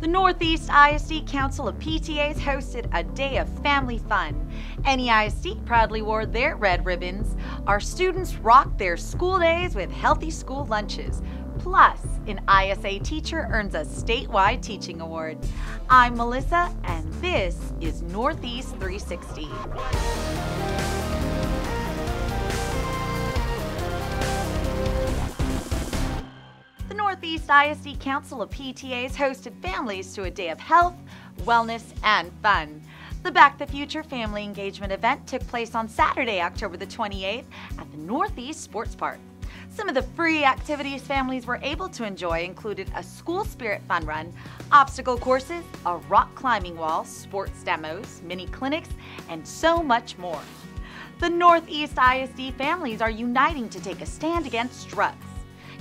The Northeast ISD Council of PTAs hosted a day of family fun. NEISD proudly wore their red ribbons. Our students rocked their school days with healthy school lunches. Plus, an ISA teacher earns a statewide teaching award. I'm Melissa, and this is Northeast 360. Northeast ISD Council of PTAs hosted families to a day of health, wellness, and fun. The Back the Future Family Engagement event took place on Saturday, October the 28th at the Northeast Sports Park. Some of the free activities families were able to enjoy included a school spirit fun run, obstacle courses, a rock climbing wall, sports demos, mini clinics, and so much more. The Northeast ISD families are uniting to take a stand against drugs.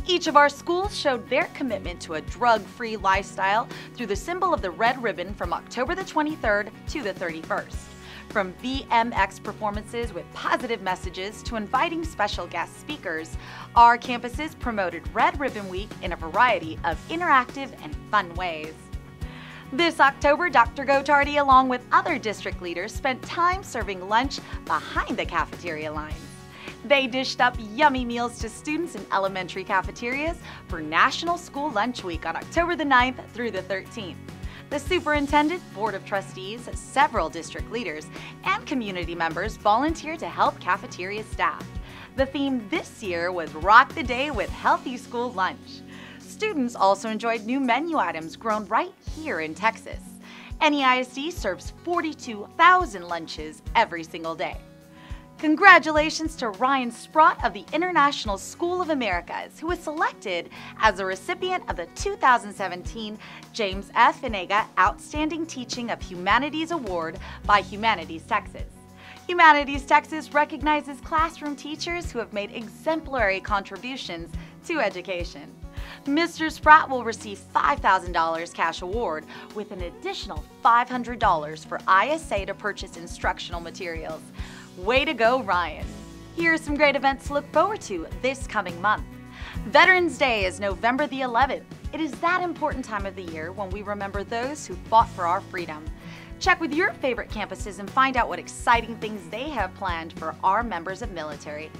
Each of our schools showed their commitment to a drug-free lifestyle through the symbol of the red ribbon from October the 23rd to the 31st. From BMX performances with positive messages to inviting special guest speakers, our campuses promoted Red Ribbon Week in a variety of interactive and fun ways. This October, Dr. Gottardy, along with other district leaders, spent time serving lunch behind the cafeteria lines. They dished up yummy meals to students in elementary cafeterias for National School Lunch Week on October the 9th through the 13th. The superintendent, board of trustees, several district leaders, and community members volunteered to help cafeteria staff. The theme this year was Rock the Day with Healthy School Lunch. Students also enjoyed new menu items grown right here in Texas. NEISD serves 42,000 lunches every single day. Congratulations to Ryan Sprott of the International School of Americas, who was selected as a recipient of the 2017 James F. Veninga Outstanding Teaching of Humanities Award by Humanities Texas. Humanities Texas recognizes classroom teachers who have made exemplary contributions to education. Mr. Sprott will receive $5,000 cash award with an additional $500 for ISA to purchase instructional materials. Way to go, Ryan! Here are some great events to look forward to this coming month. Veterans Day is November the 11th. It is that important time of the year when we remember those who fought for our freedom. Check with your favorite campuses and find out what exciting things they have planned for our members of military.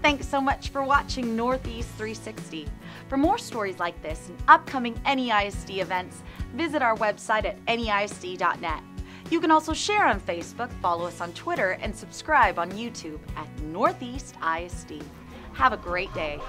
Thanks so much for watching Northeast 360. For more stories like this and upcoming NEISD events, visit our website at neisd.net. You can also share on Facebook, follow us on Twitter, and subscribe on YouTube at Northeast ISD. Have a great day.